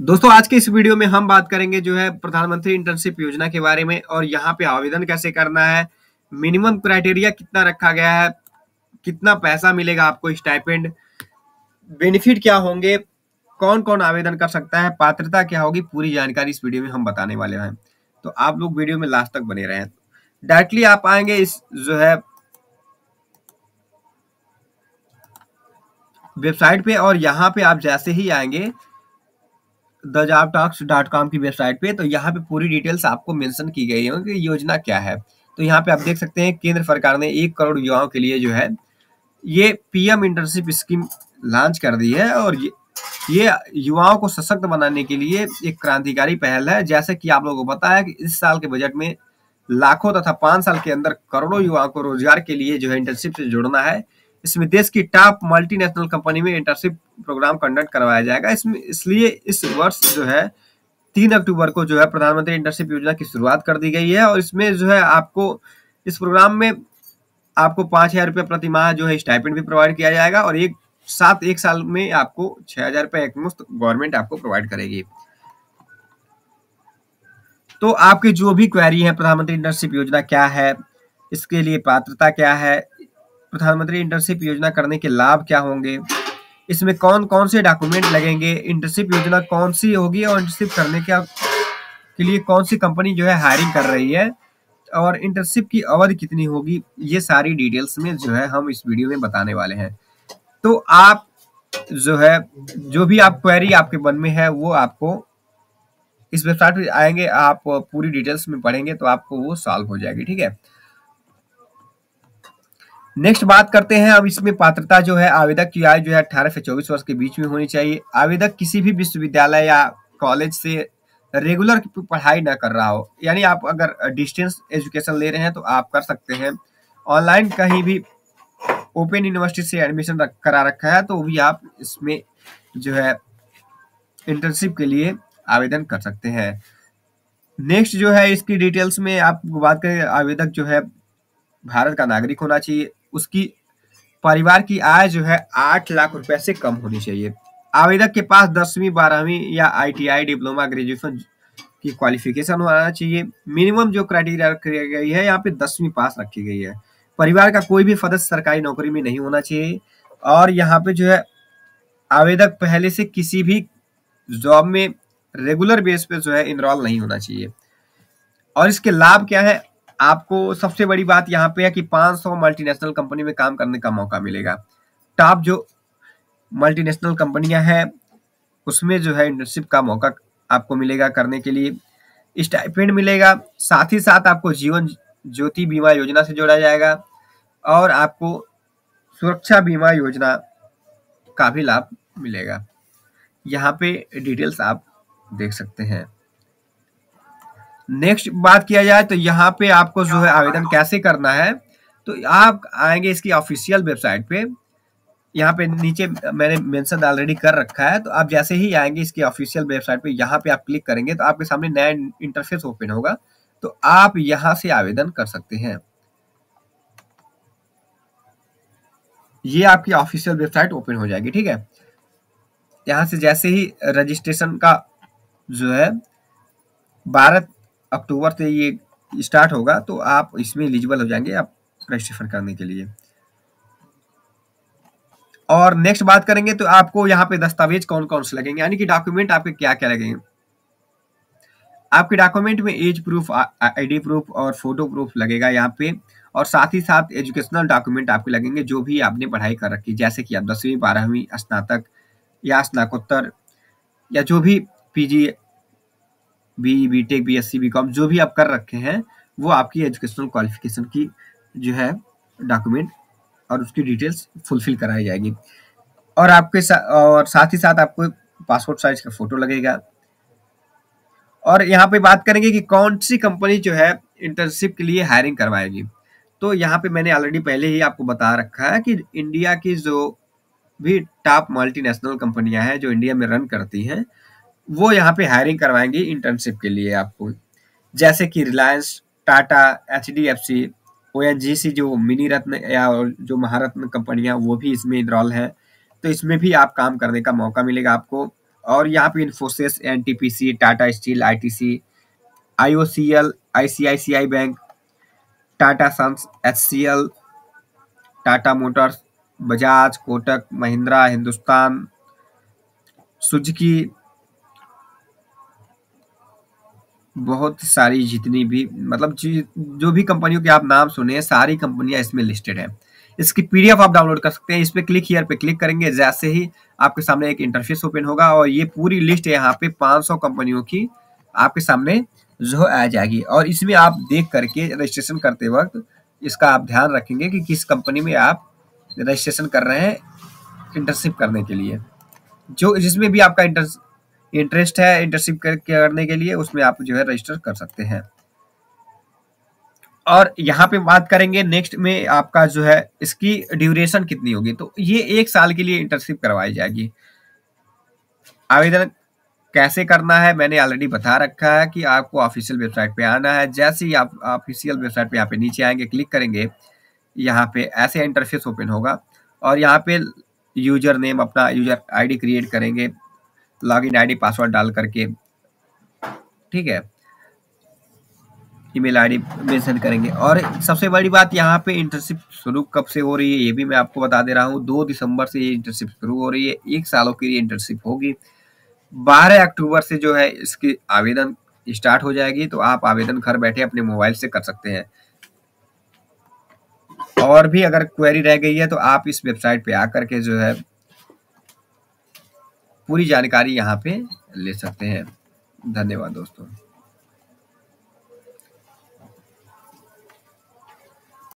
दोस्तों, आज के इस वीडियो में हम बात करेंगे जो है प्रधानमंत्री इंटर्नशिप योजना के बारे में और यहाँ पे आवेदन कैसे करना है, मिनिमम क्राइटेरिया कितना रखा गया है, कितना पैसा मिलेगा आपको स्टाइपेंड, बेनिफिट क्या होंगे कौन कौन आवेदन कर सकता है, पात्रता क्या होगी, पूरी जानकारी इस वीडियो में हम बताने वाले हैं। तो आप लोग वीडियो में लास्ट तक बने रहे। डायरेक्टली आप आएँगे इस जो है वेबसाइट पे और यहाँ पे आप जैसे ही आएँगे द डॉट कॉम की वेबसाइट पे तो यहाँ पे पूरी डिटेल्स आपको मेंशन की गई है कि योजना क्या है। तो यहाँ पे आप देख सकते हैं, केंद्र सरकार ने एक करोड़ युवाओं के लिए जो है, ये पीएम इंटर्नशिप स्कीम लॉन्च कर दी है और ये ये युवाओं को सशक्त बनाने के लिए एक क्रांतिकारी पहल है। जैसे कि आप लोगों को पता है कि इस साल के बजट में लाखों तथा पाँच साल के अंदर करोड़ों युवाओं को रोज़गार के लिए जो है, इंटर्नशिप से जोड़ना है। इसमें देश की टॉप मल्टीनेशनल कंपनी में इंटर्नशिप प्रोग्राम कंडक्ट करवाया जाएगा। इसमें इसलिए इस वर्ष जो है, तीन अक्टूबर को जो है प्रधानमंत्री इंटर्नशिप योजना की शुरुआत कर दी गई है और इसमें जो है आपको, इस प्रोग्राम में आपको पाँच हज़ार रुपये प्रति माह जो है स्टाइपेंड भी प्रोवाइड किया जाएगा और एक साथ एक साल में आपको छह हज़ार रुपये एक मुफ़्त गवर्नमेंट आपको प्रोवाइड करेगी। तो आपकी जो भी क्वेरी है प्रधानमंत्री इंटर्नशिप योजना क्या है, इसके लिए पात्रता क्या है प्रधानमंत्री इंटर्नशिप योजना करने के लाभ क्या होंगे? इसमें कौन कौन से डॉक्यूमेंट लगेंगे? इंटर्नशिप योजना कौन सी होगी और इंटर्नशिप करने के के लिए कौन सी कंपनी जो है हायरिंग कर रही है? और इंटर्नशिप की अवधि कितनी होगी? ये सारी डिटेल्स में जो है हम इस वीडियो में बताने वाले हैं। तो आप जो है, जो भी आप क्वेरी आपके मन में है, वो आपको इस वेबसाइट पर आएँगे, आप पूरी डिटेल्स में पढ़ेंगे तो आपको वो सॉल्व हो जाएगी, ठीक है? नेक्स्ट बात करते हैं, अब इसमें पात्रता जो है, आवेदक की आयु जो है अठारह से चौबीस वर्ष के बीच में होनी चाहिए। आवेदक किसी भी विश्वविद्यालय या कॉलेज से रेगुलर पढ़ाई ना कर रहा हो, यानी आप अगर डिस्टेंस एजुकेशन ले रहे हैं तो आप कर सकते हैं। ऑनलाइन कहीं भी ओपन यूनिवर्सिटी से एडमिशन करा रखा है तो भी आप इसमें जो है इंटर्नशिप के लिए आवेदन कर सकते हैं। नेक्स्ट जो है, इसकी डिटेल्स में आप बात करें, आवेदक जो है, भारत का नागरिक होना चाहिए। उसकी परिवार की आय जो है आठ लाख रुपए से कम होनी चाहिए। आवेदक के पास दसवीं, बारहवीं या आईटीआई डिप्लोमा, ग्रेजुएशन की क्वालिफिकेशन होना चाहिए। मिनिमम जो क्राइटेरिया रखी गई है, यहाँ पे दसवीं पास रखी गई है। परिवार का कोई भी सदस्य सरकारी नौकरी में नहीं होना चाहिए और यहाँ पे जो है आवेदक पहले से किसी भी जॉब में रेगुलर बेस पे जो है इनरोल नहीं होना चाहिए। और इसके लाभ क्या है? आपको सबसे बड़ी बात यहाँ पे है कि 500 मल्टीनेशनल कंपनी में काम करने का मौका मिलेगा। टॉप जो मल्टीनेशनल कंपनियाँ हैं, उसमें जो है इंटर्नशिप का मौका आपको मिलेगा करने के लिए। स्टाइपेंड मिलेगा, साथ ही साथ आपको जीवन ज्योति बीमा योजना से जोड़ा जाएगा और आपको सुरक्षा बीमा योजना का भी लाभ मिलेगा। यहाँ पे डिटेल्स आप देख सकते हैं। नेक्स्ट बात किया जाए तो यहाँ पे आपको जो है आवेदन कैसे करना है तो आप आएँगे इसकी ऑफिशियल वेबसाइट पे। यहाँ पे नीचे मैंने मेंशन ऑलरेडी कर रखा है तो आप जैसे ही आएँगे इसकी ऑफिशियल वेबसाइट पे यहाँ पे आप क्लिक करेंगे तो आपके सामने नया इंटरफेस ओपन होगा तो आप यहाँ से आवेदन कर सकते हैं। ये आपकी ऑफिशियल वेबसाइट ओपन हो जाएगी ठीक है? यहाँ से जैसे ही रजिस्ट्रेशन का जो है भारत अक्टूबर से ये स्टार्ट होगा तो आप इसमें एलिजिबल हो जाएँगे आप रजिस्ट्रेशन करने के लिए। और नेक्स्ट बात करेंगे तो आपको यहाँ पे दस्तावेज़ कौन कौन से लगेंगे, यानी कि डॉक्यूमेंट आपके क्या क्या लगेंगे। आपके डॉक्यूमेंट में एज प्रूफ आईडी प्रूफ और फ़ोटो प्रूफ लगेगा यहाँ पे, और साथ ही साथ एजुकेशनल डॉक्यूमेंट आपके लगेंगे, जो भी आपने पढ़ाई कर रखी जैसे कि आप दसवीं, बारहवीं, स्नातक या स्नाकोत्तर या जो भी PG B B tech B S C B com जो भी आप कर रखे हैं वो आपकी एजुकेशनल क्वालिफिकेशन की जो है डॉक्यूमेंट और उसकी डिटेल्स फुलफिल कराई जाएगी। और आपके सा, और साथ ही साथ आपको पासपोर्ट साइज़ का फ़ोटो लगेगा। और यहाँ पे बात करेंगे कि कौन सी कंपनी जो है इंटर्नशिप के लिए हायरिंग करवाएगी। तो यहाँ पे मैंने ऑलरेडी पहले ही आपको बता रखा है कि इंडिया की जो भी टॉप मल्टीनेशनल कंपनियाँ हैं जो इंडिया में रन करती हैं वो यहाँ पे हायरिंग करवाएँगे इंटर्नशिप के लिए आपको। जैसे कि Reliance Tata H D F C O N G C mini mini रत्न या जो महारत्न कंपनियाँ वो भी इसमें इनरोल है। तो इसमें भी आप काम करने का मौका मिलेगा आपको। और यहाँ पे Infosys N T P C Tata steel I T C I O C L I C I C I bank Tata sons H C L Tata motors Bajaj Kotak Mahindra Hindustan Suzuki बहुत सारी जितनी भी मतलब जो भी कंपनियों के आप नाम सुने हैं, सारी कंपनियाँ इसमें लिस्टेड है। इसकी पीडीएफ आप डाउनलोड कर सकते हैं, इस पर क्लिक हियर पे क्लिक करेंगे, जैसे ही आपके सामने एक इंटरफेस ओपन होगा और ये पूरी लिस्ट यहाँ पे 500 कंपनियों की आपके सामने जो आ जाएगी। और इसमें आप देख करके रजिस्ट्रेशन करते वक्त इसका आप ध्यान रखेंगे कि किस कंपनी में आप रजिस्ट्रेशन कर रहे हैं इंटर्नशिप करने के लिए। जो जिसमें भी आपका इंटरेस्ट है इंटर्नशिप करने के लिए, उसमें आप जो है रजिस्टर कर सकते हैं। और यहाँ पे बात करेंगे नेक्स्ट में आपका जो है, इसकी ड्यूरेशन कितनी होगी? तो ये एक साल के लिए इंटर्नशिप करवाई जाएगी। आवेदन कैसे करना है, मैंने ऑलरेडी बता रखा है कि आपको ऑफिशियल वेबसाइट पे आना है। जैसे ही आप ऑफिशियल वेबसाइट पे यहाँ पे नीचे आएँगे क्लिक करेंगे, यहाँ पे ऐसे इंटरफेस ओपन होगा। और यहाँ पे यूज़र नेम अपना यूज़र आईडी क्रिएट करेंगे। लॉगिन आईडी पासवर्ड डाल करके, ठीक है? ईमेल आईडी मेंशन करेंगे। और सबसे बड़ी बात, यहाँ पे इंटर्नशिप शुरू कब से हो रही है, ये भी मैं आपको बता दे रहा हूँ। दो दिसंबर से ये इंटर्नशिप शुरू हो रही है, एक सालों के लिए इंटर्नशिप होगी। बारह अक्टूबर से जो है, इसकी आवेदन स्टार्ट हो जाएगी तो आप आवेदन घर बैठे अपने मोबाइल से कर सकते हैं। और भी अगर क्वेरी रह गई है तो आप इस वेबसाइट पे आकर के जो है पूरी जानकारी यहाँ पे ले सकते हैं। धन्यवाद दोस्तों।